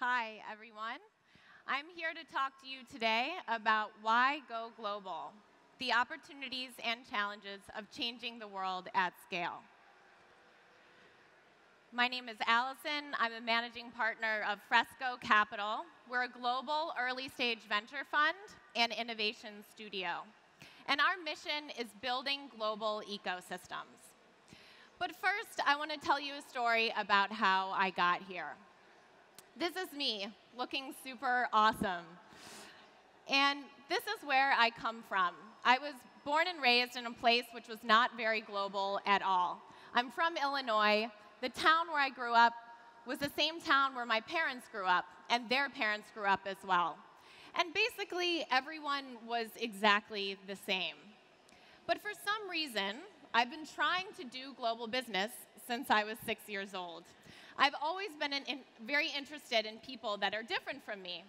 Hi, everyone. I'm here to talk to you today about why go global, the opportunities and challenges of changing the world at scale. My name is Allison. I'm a managing partner of Fresco Capital. We're a global early stage venture fund and innovation studio. And our mission is building global ecosystems. But first, I want to tell you a story about how I got here. This is me, looking super awesome. And this is where I come from. I was born and raised in a place which was not very global at all. I'm from Illinois. The town where I grew up was the same town where my parents grew up, and their parents grew up as well. And basically, everyone was exactly the same. But for some reason, I've been trying to do global business since I was six years old. I've always been in, very interested in people that are different from me.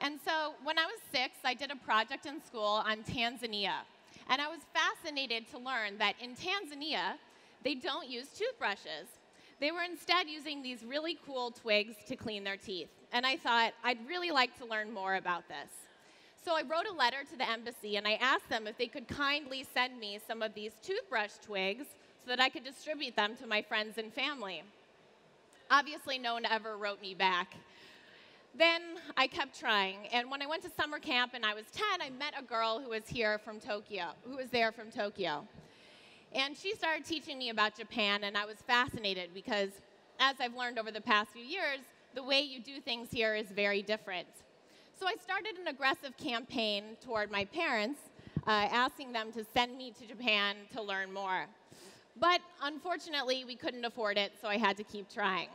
And so when I was six, I did a project in school on Tanzania. And I was fascinated to learn that in Tanzania, they don't use toothbrushes. They were instead using these really cool twigs to clean their teeth. And I thought, I'd really like to learn more about this. So I wrote a letter to the embassy and I asked them if they could kindly send me some of these toothbrush twigs so that I could distribute them to my friends and family. Obviously, no one ever wrote me back. Then I kept trying, and when I went to summer camp and I was 10, I met a girl who was here from Tokyo, who was there from Tokyo. And she started teaching me about Japan, and I was fascinated because, as I've learned over the past few years, the way you do things here is very different. So I started an aggressive campaign toward my parents, uh, asking them to send me to Japan to learn more. But unfortunately, we couldn't afford it, so I had to keep trying.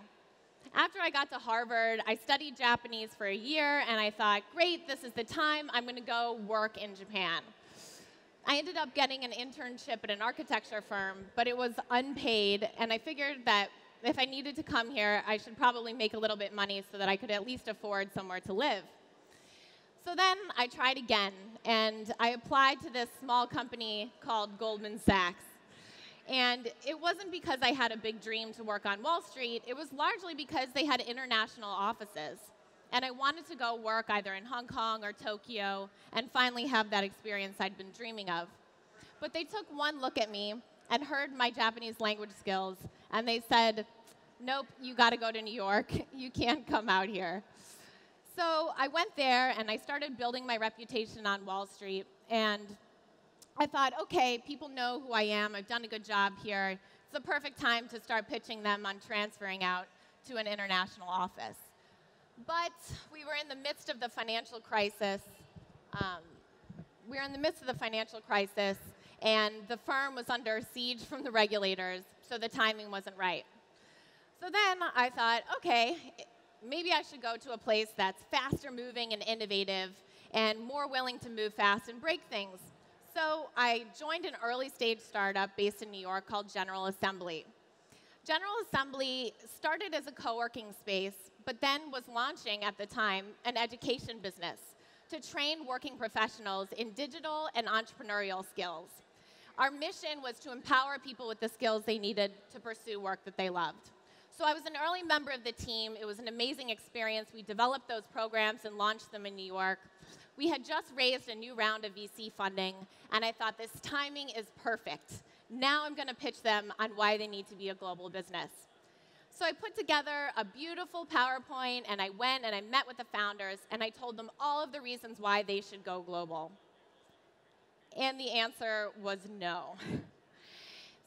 After I got to Harvard, I studied Japanese for a year, and I thought, great, this is the time, I'm going to go work in Japan. I ended up getting an internship at an architecture firm, but it was unpaid, and I figured that if I needed to come here, I should probably make a little bit money so that I could at least afford somewhere to live. So then I tried again, and I applied to this small company called Goldman Sachs. And it wasn't because I had a big dream to work on Wall Street, it was largely because they had international offices. And I wanted to go work either in Hong Kong or Tokyo and finally have that experience I'd been dreaming of. But they took one look at me and heard my Japanese language skills, and they said, Nope, you gotta go to New York. You can't come out here. So I went there and I started building my reputation on Wall Street. And I thought, okay, people know who I am. I've done a good job here. It's the perfect time to start pitching them on transferring out to an international office. But we were in the midst of the financial crisis. Um, we were in the midst of the financial crisis, and the firm was under siege from the regulators, so the timing wasn't right. So then I thought, okay, maybe I should go to a place that's faster moving and innovative and more willing to move fast and break things. So I joined an early stage startup based in New York called General Assembly. General Assembly started as a co working space, but then was launching at the time an education business to train working professionals in digital and entrepreneurial skills. Our mission was to empower people with the skills they needed to pursue work that they loved. So I was an early member of the team. It was an amazing experience. We developed those programs and launched them in New York. We had just raised a new round of VC funding, and I thought this timing is perfect. Now I'm going to pitch them on why they need to be a global business. So I put together a beautiful PowerPoint, and I went and I met with the founders, and I told them all of the reasons why they should go global. And the answer was no.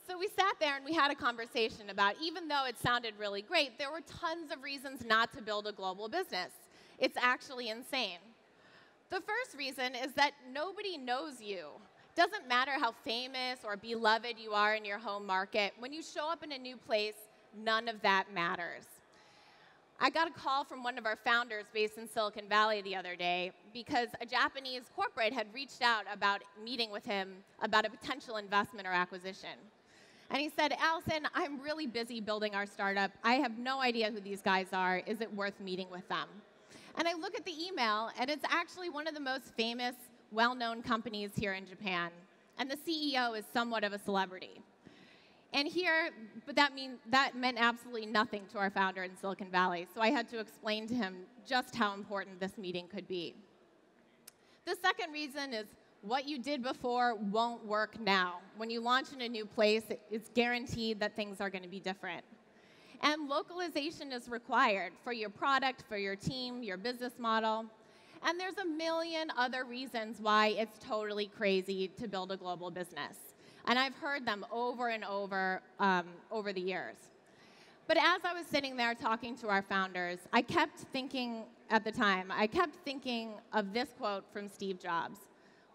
So we sat there and we had a conversation about even though it sounded really great, there were tons of reasons not to build a global business. It's actually insane. The first reason is that nobody knows you. Doesn't matter how famous or beloved you are in your home market, when you show up in a new place, none of that matters. I got a call from one of our founders based in Silicon Valley the other day because a Japanese corporate had reached out about meeting with him about a potential investment or acquisition. And he said, Allison, I'm really busy building our startup. I have no idea who these guys are. Is it worth meeting with them? And I look at the email, and it's actually one of the most famous, well known companies here in Japan. And the CEO is somewhat of a celebrity. And here, but that mean that meant absolutely nothing to our founder in Silicon Valley. So I had to explain to him just how important this meeting could be. The second reason is what you did before won't work now. When you launch in a new place, it's guaranteed that things are going to be different. And localization is required for your product, for your team, your business model. And there's a million other reasons why it's totally crazy to build a global business. And I've heard them over and over um, over the years. But as I was sitting there talking to our founders, I kept thinking at the time, I kept thinking of this quote from Steve Jobs,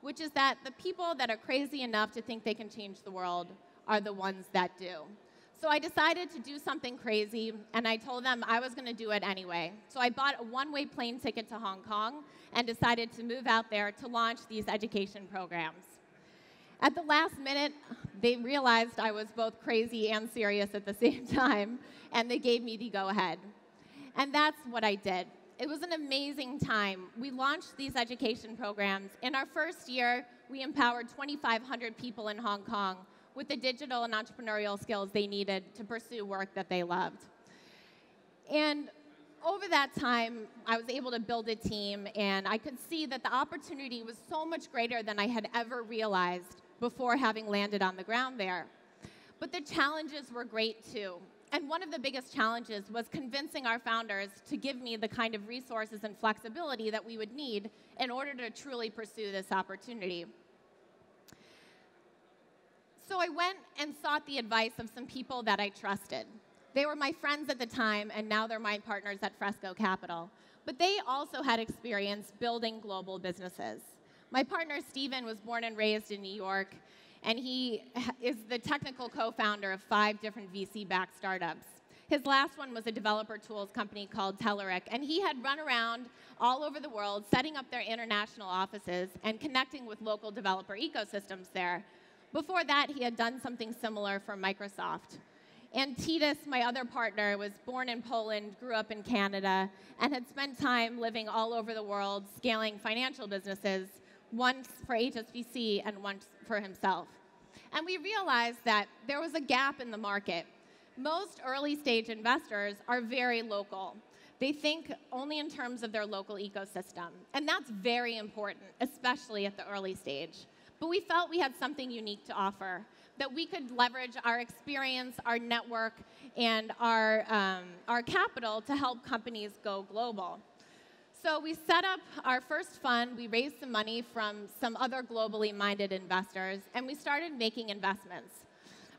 which is that the people that are crazy enough to think they can change the world are the ones that do. So I decided to do something crazy, and I told them I was going to do it anyway. So I bought a one way plane ticket to Hong Kong and decided to move out there to launch these education programs. At the last minute, they realized I was both crazy and serious at the same time, and they gave me the go ahead. And that's what I did. It was an amazing time. We launched these education programs. In our first year, we empowered 2,500 people in Hong Kong with the digital and entrepreneurial skills they needed to pursue work that they loved. And over that time, I was able to build a team, and I could see that the opportunity was so much greater than I had ever realized before having landed on the ground there. But the challenges were great too. And one of the biggest challenges was convincing our founders to give me the kind of resources and flexibility that we would need in order to truly pursue this opportunity. So I went and sought the advice of some people that I trusted. They were my friends at the time, and now they're my partners at Fresco Capital. But they also had experience building global businesses. My partner, Steven, was born and raised in New York, and he is the technical co founder of five different VC backed startups. His last one was a developer tools company called Telerik, and he had run around all over the world setting up their international offices and connecting with local developer ecosystems there before that, he had done something similar for Microsoft. And Titus, my other partner, was born in Poland, grew up in Canada, and had spent time living all over the world scaling financial businesses, once for HSBC and once for himself. And we realized that there was a gap in the market. Most early stage investors are very local. They think only in terms of their local ecosystem. And that's very important, especially at the early stage. But we felt we had something unique to offer, that we could leverage our experience, our network, and our, um, our capital to help companies go global. So we set up our first fund, we raised some money from some other globally minded investors, and we started making investments.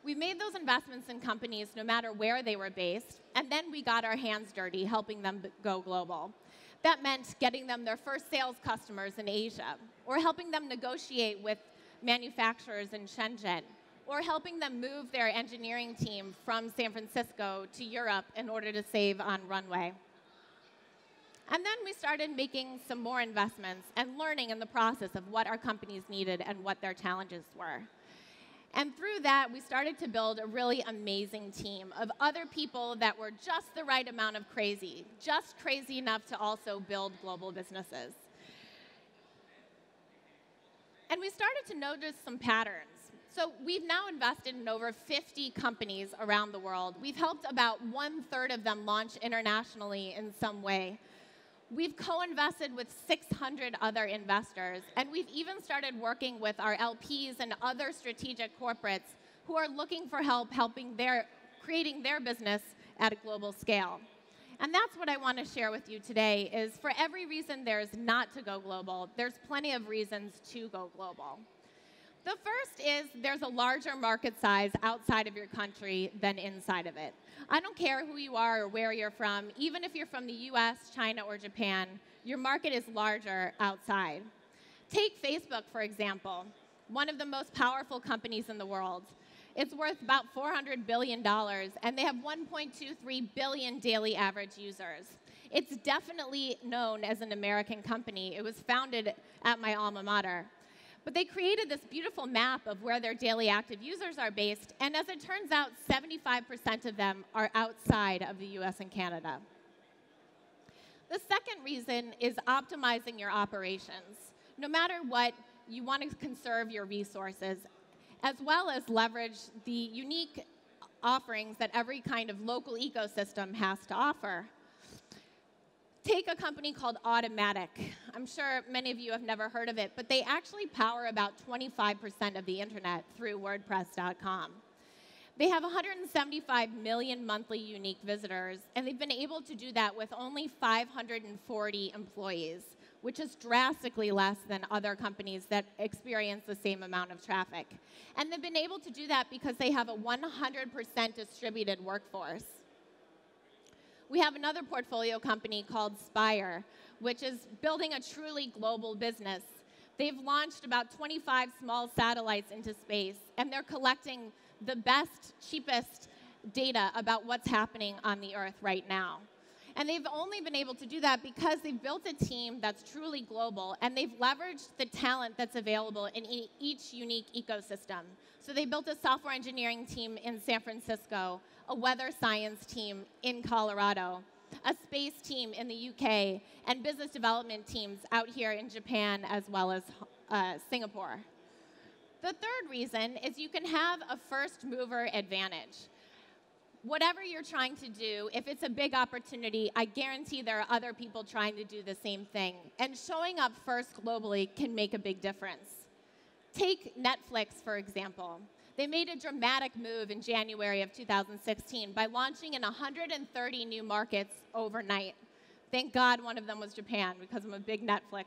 We made those investments in companies no matter where they were based, and then we got our hands dirty helping them go global. That meant getting them their first sales customers in Asia, or helping them negotiate with manufacturers in Shenzhen, or helping them move their engineering team from San Francisco to Europe in order to save on runway. And then we started making some more investments and learning in the process of what our companies needed and what their challenges were. And through that, we started to build a really amazing team of other people that were just the right amount of crazy, just crazy enough to also build global businesses. And we started to notice some patterns. So we've now invested in over 50 companies around the world. We've helped about one third of them launch internationally in some way. We've co invested with 600 other investors, and we've even started working with our LPs and other strategic corporates who are looking for help helping their, creating their business at a global scale. And that's what I want to share with you today is for every reason there's not to go global, there's plenty of reasons to go global. The first is there's a larger market size outside of your country than inside of it. I don't care who you are or where you're from, even if you're from the US, China, or Japan, your market is larger outside. Take Facebook, for example, one of the most powerful companies in the world. It's worth about $400 billion, and they have 1.23 billion daily average users. It's definitely known as an American company. It was founded at my alma mater. But they created this beautiful map of where their daily active users are based, and as it turns out, 75% of them are outside of the US and Canada. The second reason is optimizing your operations. No matter what, you want to conserve your resources as well as leverage the unique offerings that every kind of local ecosystem has to offer. Take a company called Automattic. I'm sure many of you have never heard of it, but they actually power about 25% of the internet through WordPress.com. They have 175 million monthly unique visitors, and they've been able to do that with only 540 employees, which is drastically less than other companies that experience the same amount of traffic. And they've been able to do that because they have a 100% distributed workforce. We have another portfolio company called Spire, which is building a truly global business. They've launched about 25 small satellites into space, and they're collecting the best, cheapest data about what's happening on the Earth right now. And they've only been able to do that because they've built a team that's truly global and they've leveraged the talent that's available in e each unique ecosystem. So they built a software engineering team in San Francisco, a weather science team in Colorado, a space team in the UK, and business development teams out here in Japan as well as uh, Singapore. The third reason is you can have a first mover advantage. Whatever you're trying to do, if it's a big opportunity, I guarantee there are other people trying to do the same thing. And showing up first globally can make a big difference. Take Netflix, for example. They made a dramatic move in January of 2016 by launching in 130 new markets overnight. Thank God one of them was Japan because I'm a big Netflix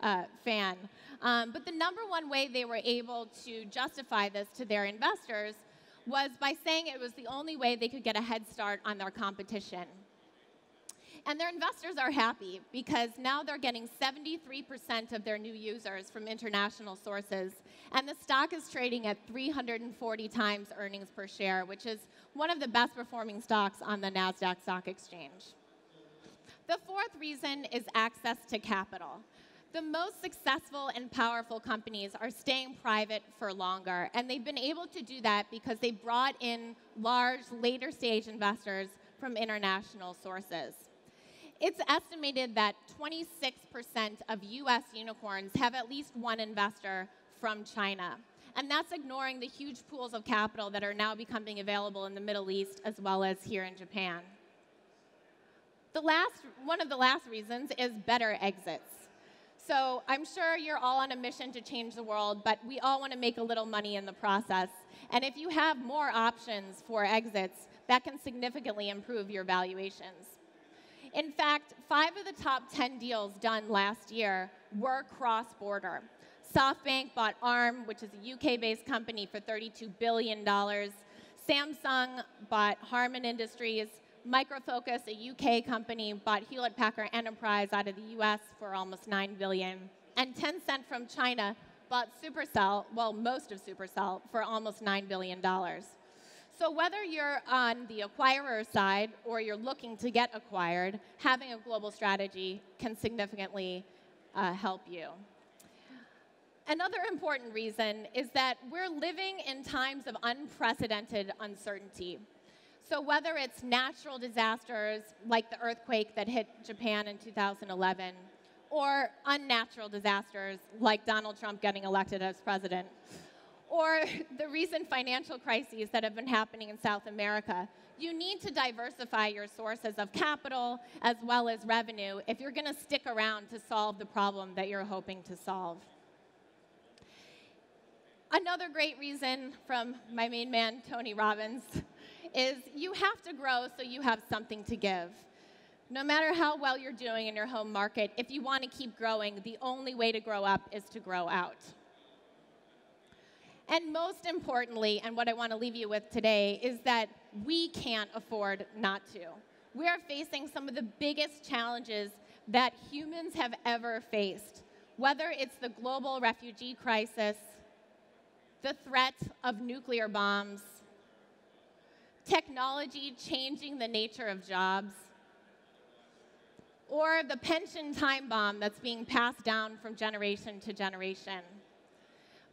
uh, fan. Um, but the number one way they were able to justify this to their investors was by saying it was the only way they could get a head start on their competition. And their investors are happy because now they're getting 73% of their new users from international sources. And the stock is trading at 340 times earnings per share, which is one of the best performing stocks on the NASDAQ stock exchange. The fourth reason is access to capital. The most successful and powerful companies are staying private for longer, and they've been able to do that because they brought in large, later stage investors from international sources. It's estimated that 26% of US unicorns have at least one investor from China. And that's ignoring the huge pools of capital that are now becoming available in the Middle East as well as here in Japan. The last, one of the last reasons is better exits. So I'm sure you're all on a mission to change the world, but we all want to make a little money in the process. And if you have more options for exits, that can significantly improve your valuations. In fact, five of the top 10 deals done last year were cross border. SoftBank bought ARM, which is a UK based company, for $32 billion. Samsung bought Harman Industries. Micro Focus, a UK company, bought Hewlett Packard Enterprise out of the US for almost 9 billion. And Tencent from China bought Supercell, well, most of Supercell, for almost $9 billion. So whether you're on the acquirer side or you're looking to get acquired, having a global strategy can significantly uh, help you. Another important reason is that we're living in times of unprecedented uncertainty. So whether it's natural disasters like the earthquake that hit Japan in 2011, or unnatural disasters like Donald Trump getting elected as president, or the recent financial crises that have been happening in South America, you need to diversify your sources of capital as well as revenue if you're going to stick around to solve the problem that you're hoping to solve. Another great reason from my main man, Tony Robbins, is you have to grow so you have something to give. No matter how well you're doing in your home market, if you want to keep growing, the only way to grow up is to grow out. And most importantly, and what I want to leave you with today, is that we can't afford not to. We are facing some of the biggest challenges that humans have ever faced, whether it's the global refugee crisis, the threat of nuclear bombs, technology changing the nature of jobs, or the pension time bomb that's being passed down from generation to generation.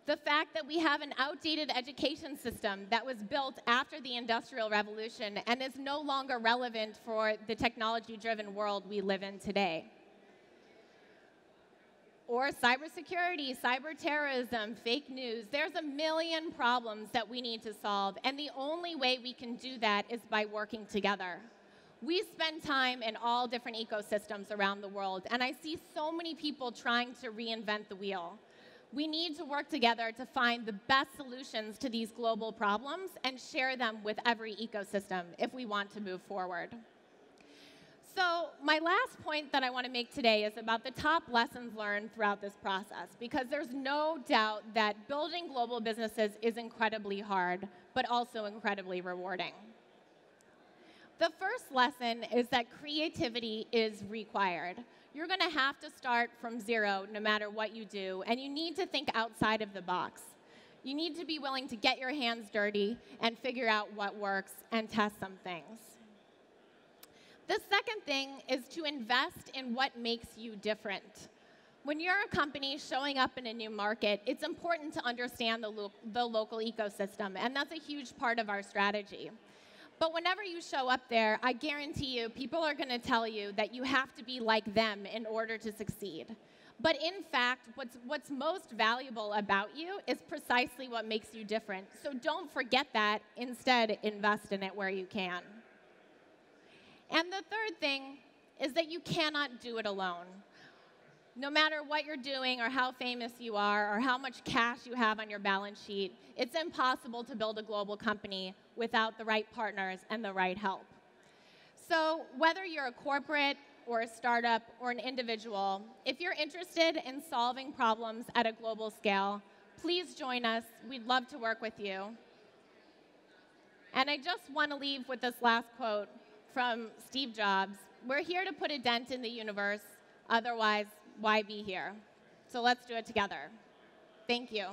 The fact that we have an outdated education system that was built after the Industrial Revolution and is no longer relevant for the technology driven world we live in today. Or cybersecurity, cyber terrorism, fake news. There's a million problems that we need to solve, and the only way we can do that is by working together. We spend time in all different ecosystems around the world, and I see so many people trying to reinvent the wheel. We need to work together to find the best solutions to these global problems and share them with every ecosystem if we want to move forward. So my last point that I want to make today is about the top lessons learned throughout this process, because there's no doubt that building global businesses is incredibly hard, but also incredibly rewarding. The first lesson is that creativity is required. You're going to have to start from zero no matter what you do, and you need to think outside of the box. You need to be willing to get your hands dirty and figure out what works and test some things. The second thing is to invest in what makes you different. When you're a company showing up in a new market, it's important to understand the, lo the local ecosystem, and that's a huge part of our strategy. But whenever you show up there, I guarantee you, people are going to tell you that you have to be like them in order to succeed. But in fact, what's, what's most valuable about you is precisely what makes you different. So don't forget that. Instead, invest in it where you can. And the third thing is that you cannot do it alone. No matter what you're doing or how famous you are or how much cash you have on your balance sheet, it's impossible to build a global company without the right partners and the right help. So whether you're a corporate or a startup or an individual, if you're interested in solving problems at a global scale, please join us. We'd love to work with you. And I just want to leave with this last quote from Steve Jobs. We're here to put a dent in the universe, otherwise, why be here? So let's do it together. Thank you.